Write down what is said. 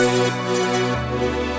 Música